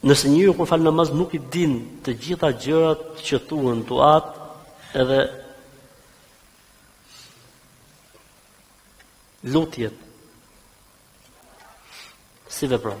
Nëse njeriu kur fal namaz nuk i din të gjitha gjërat që thuhen, duatë edhe lutjet, si vepron?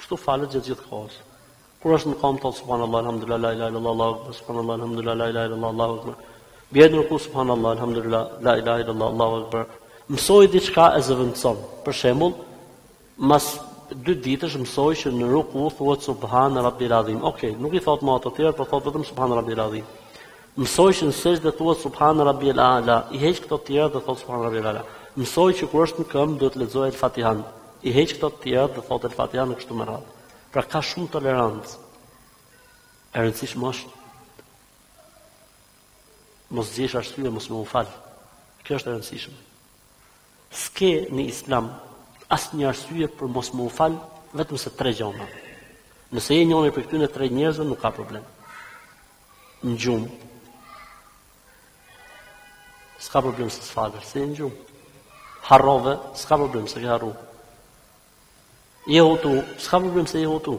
Kështu falet gjatë gjithë kohës. Kur është në kam thot subhanallahu elhamdulillah la ilaha illallah allahu akbar subhanallahu elhamdulillah la ilaha illallah allahu akbar. Bie në ruku subhanallahu elhamdulillah la ilaha illallah allahu akbar. Mësoi diçka e zëvendëson. Për shembull, mas dy ditësh mësoi që në ruku thuhet subhan rabbil azim. Okej, nuk i thot më ato të tjerat, por thot vetëm subhan rabbil azim. Mësoi që në sexhde thuhet Subhan Rabbiyal A'la, i heq këto të tjerat dhe thot Subhan Rabbiyal A'la. Mësoi që kur është në këmbë duhet të lexojë El Fatihan, i heq këto të tjerat dhe thot El Fatihan e kështu me radhë. Pra ka shumë tolerancë. E rëndësishme është mos gjesh arsye mos me u fal. Kjo është e rëndësishme. S'ke në Islam asnjë arsye për mos me u fal vetëm se tre gjëra. Nëse je njëri prej këtyre tre njerëzve nuk ka problem. në gjumë. S'ka problem se s'fale, se je në gjumë. Harrove, s'ka problem se ke harru. Je hutu, s'ka problem se je hutu.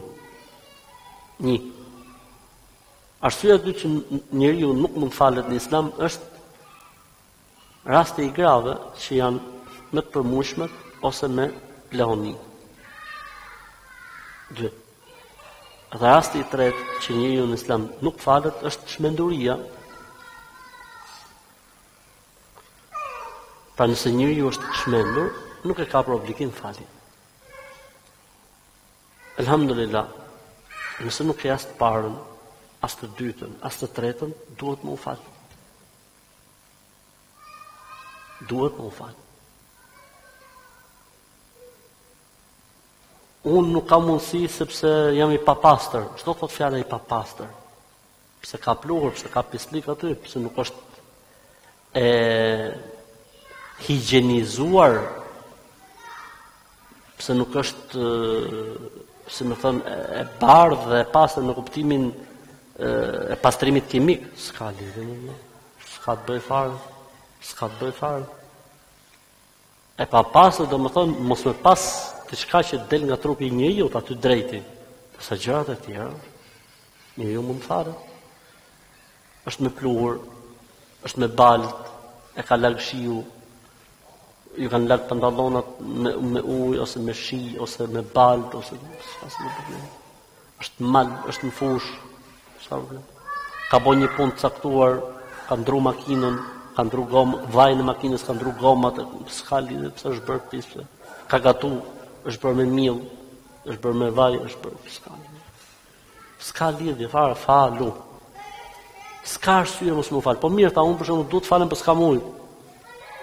Një. Arsyeja e dytë që njeriu nuk mund të falet në Islam është Rasti i grave që janë me të përmujshmet ose me lehoni. 2. Dhe rasti i tret që njeriu në islam nuk falet është çmenduria. Pra nëse njeriu është çmendur, nuk e ka për obligim faljen. Elhamdulillah, nëse nuk je as te e para, as te e dyta, as te e treta, duhet me u falë. Duhet me u falë. Unë nuk kam mundësi sepse jam i papastër. Ç'do thot fjala i papastër. Pse ka pluhur, pse ka pisllik aty, pse nuk është e higjenizuar pse nuk është si me thënë e bardhë dhe e pastër në kuptimin e pastrimit kimik, s'ka lidhje me një, s'ka të bëjë fare, s'ka të bëjë fare. E papastër, domethënë, mos me pas diçka që del nga trupi i njeriut aty drejt, porse gjërat e tjera, njeriu mund të falet. Është me pluhur, është me baltë, e ka lagë shiu, ju kanë lagë pantallonat me, me uj, ose me shi, ose me baltë, ose shkasë me përgjë. është mal, është në fushë, shkasë ka bo një punë të caktuar, ka ndru makinën, ka ndru gomë, vajin e makinës, ka ndru gomat, s'ka lidhje, pse është bërë pis, ka gatu, është bërë me miell, është bërë me vaj, është bërë, s'ka lidhje. S'ka lidhje fare falu. S'ka arsye mos me u fal. Po mirë, tha unë për shembull duhet të falem, po s'ka ujë.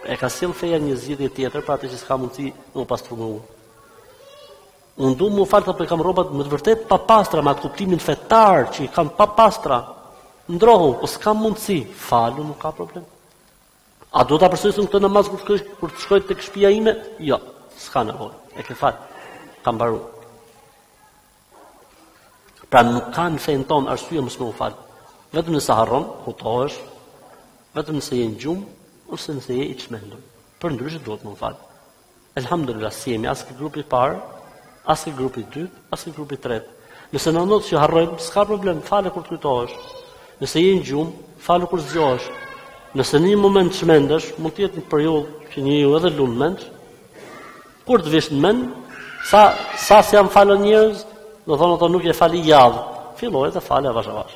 E ka sjell feja një zgjidhje tjetër për atë që s'ka mundësi me u pastruar me ujë. Unë du me u falë tha po kam po rrobat me të vërtetë të papastra, me atë kuptimin fetar që i kam papastra, ndërrohu, po s'ka mundësi, falu nuk ka problem. A do ta përsëris këtë namaz kur të, kur të shkoj tek shpia ime? Jo, s'ka nevojë, e ke falë, ka mbaru. Pra nuk ka në fenë tonë arsye mos me u falë. Vetëm nëse harron, hutohesh, vetëm nëse je në gjumë, ose nëse je i çmendur. Përndryshe duhet me u fal. Elhamdulillah, s'jemi as grupi i parë, as grupi i dytë, as i grupi i tretë. Nëse na ndodh që harrojmë, s'ka problem, falë kur të kujtohesh. Nëse je në gjumë, falë kur zgjohesh. Nëse në një moment çmendesh, mund të jetë një periudhë që njeriu edhe lun mend, Kur të vish në mend, sa sa s'jam falë njerëz, do thonë ato nuk i fal gjithë. Filloji t'i falësh avash avash.